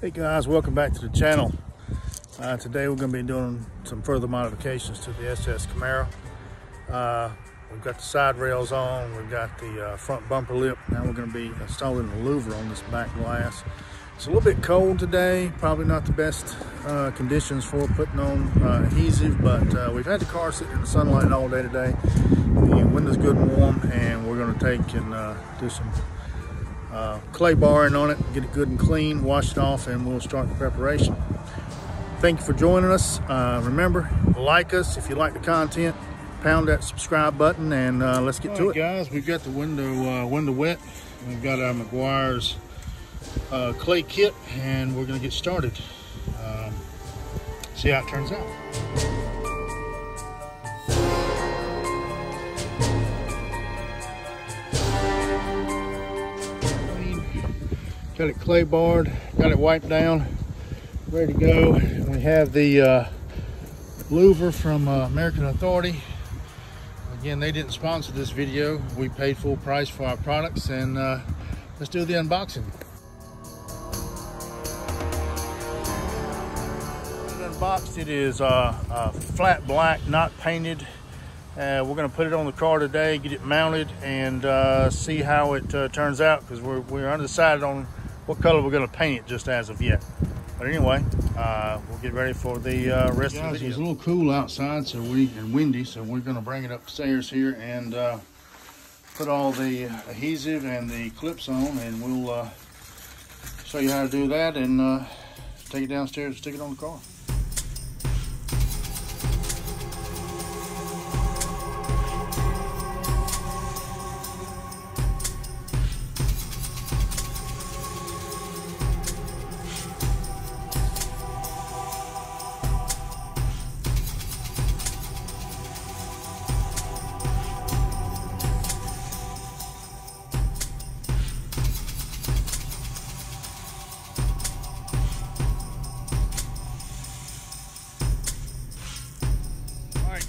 Hey guys, welcome back to the channel. Uh, today we're going to be doing some further modifications to the SS Camaro. Uh, we've got the side rails on, we've got the uh, front bumper lip. Now we're going to be installing the louver on this back glass. It's a little bit cold today, probably not the best uh, conditions for putting on uh, adhesive, but uh, we've had the car sitting in the sunlight all day today. The window's good and warm, and we're going to take and do some uh, clay barring on it, get it good and clean, wash it off, and we'll start the preparation. Thank you for joining us. Uh, remember, like us if you like the content, pound that subscribe button, and uh, let's get All to right, it. guys, we've got the window uh, window wet. We've got our Meguiar's uh, clay kit, and we're gonna get started. Um, see how it turns out. Got it clay barred, got it wiped down, ready to go. We have the uh, louver from uh, American Authority. Again, they didn't sponsor this video. We paid full price for our products and uh, let's do the unboxing. Unboxed, it is uh, uh, flat black, not painted. Uh, we're going to put it on the car today, get it mounted, and uh, see how it uh, turns out because we're, we're undecided on what color we're going to paint it just as of yet. But anyway, uh, we'll get ready for the uh, rest Guys, of the video. It's a little cool outside so we and windy, so we're going to bring it upstairs here and uh, put all the adhesive and the clips on, and we'll uh, show you how to do that and uh, take it downstairs and stick it on the car.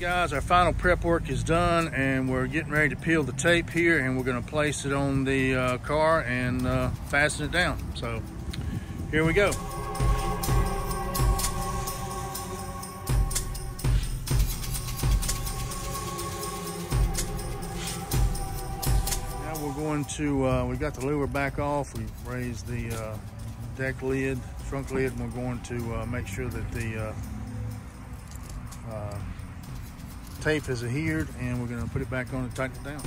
Guys, our final prep work is done and we're getting ready to peel the tape here and we're gonna place it on the uh, car and uh, fasten it down. So here we go. Now we're going to, uh, we got the louver back off. We raised the uh, deck lid, trunk lid, and we're going to uh, make sure that the uh, tape has adhered and we're going to put it back on and tighten it down.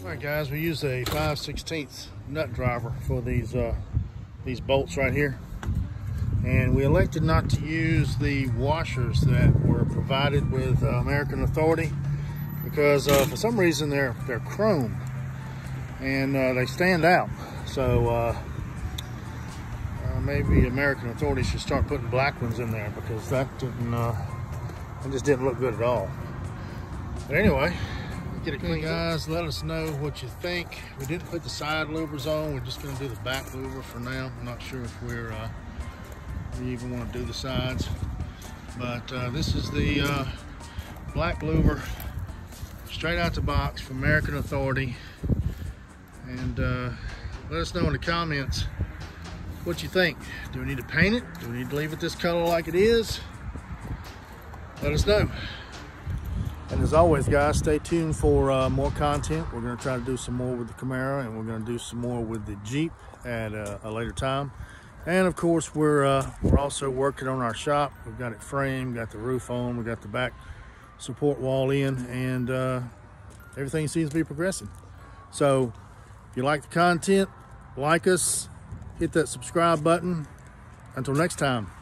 All right guys, we use a 5 16 nut driver for these uh, these bolts right here and we elected not to use the washers that were provided with uh, American Authority because uh, for some reason they're they're chrome. And uh, they stand out. So uh, uh, maybe American Authority should start putting black ones in there because that didn't uh, it just didn't look good at all. But anyway get it clean guys let us know what you think. We didn't put the side louvers on. We're just going to do the back louver for now. I'm not sure if we're you even want to do the sides. But uh, this is the uh, black louver straight out the box from American Authority. And uh, let us know in the comments what you think. Do we need to paint it? Do we need to leave it this color like it is? Let us know. And as always, guys, stay tuned for uh, more content. We're going to try to do some more with the Camaro, and we're going to do some more with the Jeep at a, a later time. And of course, we're uh, we're also working on our shop. We've got it framed, got the roof on, we got the back support wall in, and uh, everything seems to be progressing. So if you like the content, like us, hit that subscribe button. Until next time.